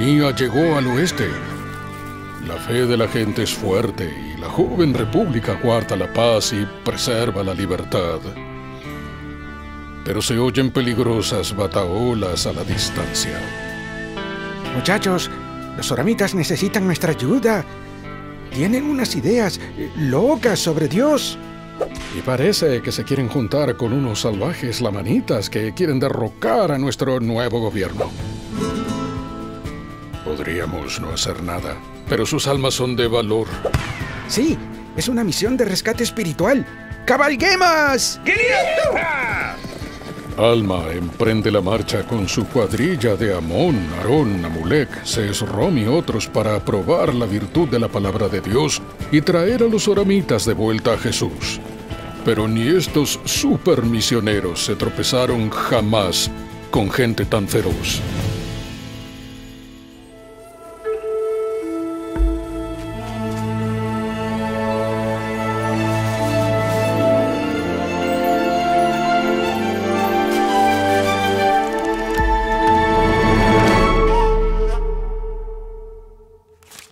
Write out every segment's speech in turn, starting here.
llegó al oeste. La fe de la gente es fuerte y la joven república guarda la paz y preserva la libertad. Pero se oyen peligrosas bataolas a la distancia. Muchachos, los oramitas necesitan nuestra ayuda. Tienen unas ideas locas sobre Dios. Y parece que se quieren juntar con unos salvajes lamanitas que quieren derrocar a nuestro nuevo gobierno. Podríamos no hacer nada, pero sus almas son de valor. Sí, es una misión de rescate espiritual. ¡Cabalguemos! Alma emprende la marcha con su cuadrilla de Amón, Aarón, Amulek, Sesrom y otros para probar la virtud de la palabra de Dios y traer a los oramitas de vuelta a Jesús. Pero ni estos super misioneros se tropezaron jamás con gente tan feroz.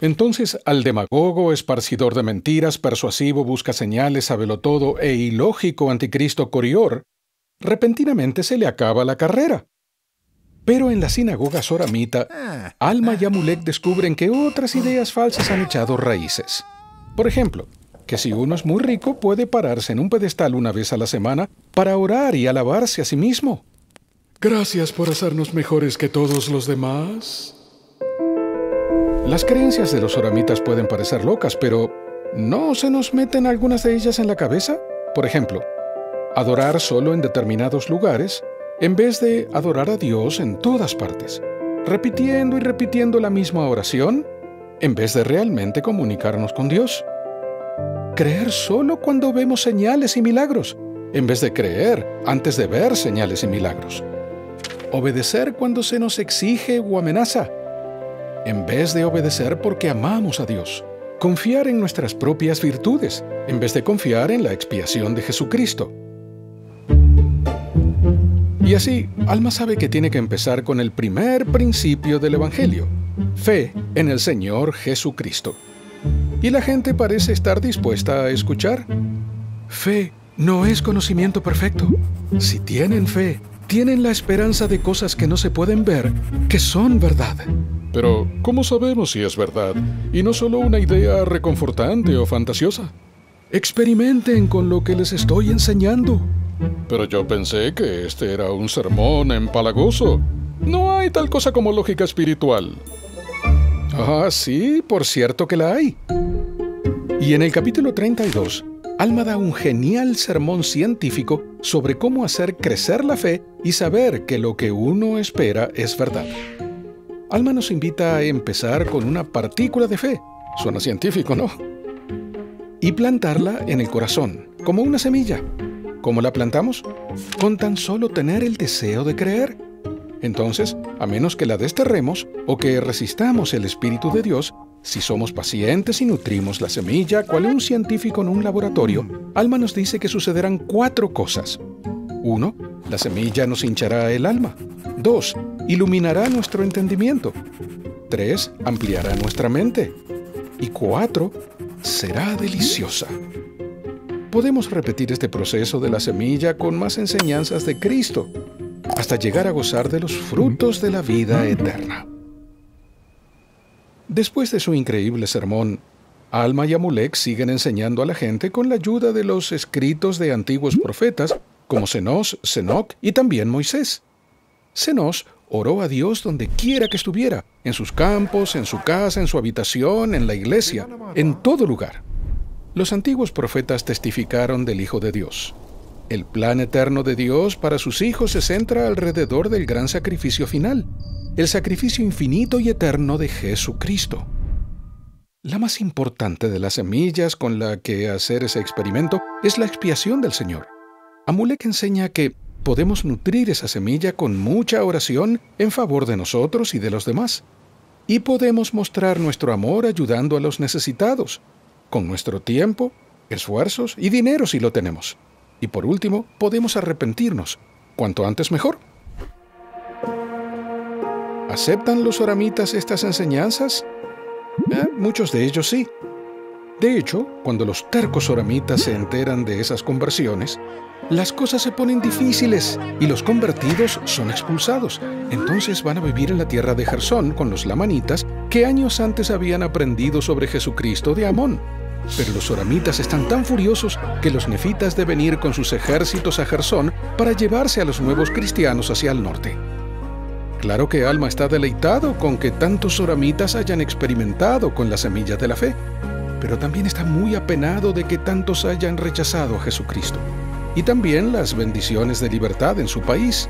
Entonces al demagogo, esparcidor de mentiras, persuasivo, busca señales, todo e ilógico anticristo Corior, repentinamente se le acaba la carrera. Pero en la sinagoga soramita, Alma y Amulek descubren que otras ideas falsas han echado raíces. Por ejemplo, que si uno es muy rico puede pararse en un pedestal una vez a la semana para orar y alabarse a sí mismo. Gracias por hacernos mejores que todos los demás. Las creencias de los oramitas pueden parecer locas, pero ¿no se nos meten algunas de ellas en la cabeza? Por ejemplo, adorar solo en determinados lugares en vez de adorar a Dios en todas partes, repitiendo y repitiendo la misma oración en vez de realmente comunicarnos con Dios. Creer solo cuando vemos señales y milagros, en vez de creer antes de ver señales y milagros. Obedecer cuando se nos exige o amenaza, en vez de obedecer porque amamos a Dios. Confiar en nuestras propias virtudes, en vez de confiar en la expiación de Jesucristo. Y así, Alma sabe que tiene que empezar con el primer principio del Evangelio, fe en el Señor Jesucristo. Y la gente parece estar dispuesta a escuchar. Fe no es conocimiento perfecto. Si tienen fe, tienen la esperanza de cosas que no se pueden ver, que son verdad. Pero, ¿cómo sabemos si es verdad? Y no solo una idea reconfortante o fantasiosa. Experimenten con lo que les estoy enseñando. Pero yo pensé que este era un sermón empalagoso. No hay tal cosa como lógica espiritual. Ah, sí, por cierto que la hay. Y en el capítulo 32, Alma da un genial sermón científico sobre cómo hacer crecer la fe y saber que lo que uno espera es verdad. Alma nos invita a empezar con una partícula de fe. Suena científico, ¿no? Y plantarla en el corazón, como una semilla. ¿Cómo la plantamos? Con tan solo tener el deseo de creer. Entonces, a menos que la desterremos o que resistamos el Espíritu de Dios, si somos pacientes y nutrimos la semilla, cual un científico en un laboratorio, Alma nos dice que sucederán cuatro cosas. Uno, la semilla nos hinchará el alma. Dos, iluminará nuestro entendimiento. 3. Ampliará nuestra mente. Y 4. Será deliciosa. Podemos repetir este proceso de la semilla con más enseñanzas de Cristo, hasta llegar a gozar de los frutos de la vida eterna. Después de su increíble sermón, Alma y Amulek siguen enseñando a la gente con la ayuda de los escritos de antiguos profetas como Senos, Senoc y también Moisés. Senos oró a Dios donde quiera que estuviera, en sus campos, en su casa, en su habitación, en la iglesia, en todo lugar. Los antiguos profetas testificaron del Hijo de Dios. El plan eterno de Dios para sus hijos se centra alrededor del gran sacrificio final, el sacrificio infinito y eterno de Jesucristo. La más importante de las semillas con la que hacer ese experimento es la expiación del Señor. Amulek enseña que podemos nutrir esa semilla con mucha oración en favor de nosotros y de los demás. Y podemos mostrar nuestro amor ayudando a los necesitados, con nuestro tiempo, esfuerzos y dinero si lo tenemos. Y por último, podemos arrepentirnos, cuanto antes mejor. ¿Aceptan los oramitas estas enseñanzas? Eh, muchos de ellos sí. De hecho, cuando los tercos oramitas se enteran de esas conversiones, las cosas se ponen difíciles y los convertidos son expulsados. Entonces van a vivir en la tierra de Gersón con los lamanitas que años antes habían aprendido sobre Jesucristo de Amón. Pero los oramitas están tan furiosos que los nefitas deben ir con sus ejércitos a Gersón para llevarse a los nuevos cristianos hacia el norte. Claro que Alma está deleitado con que tantos oramitas hayan experimentado con la semilla de la fe, pero también está muy apenado de que tantos hayan rechazado a Jesucristo y también las bendiciones de libertad en su país.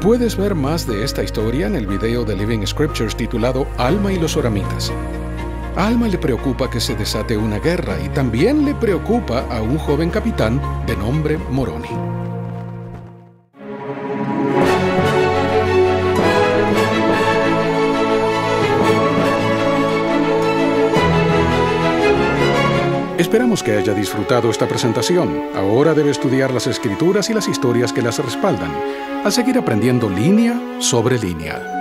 Puedes ver más de esta historia en el video de Living Scriptures titulado Alma y los Oramitas. Alma le preocupa que se desate una guerra y también le preocupa a un joven capitán de nombre Moroni. Esperamos que haya disfrutado esta presentación. Ahora debe estudiar las escrituras y las historias que las respaldan, a seguir aprendiendo línea sobre línea.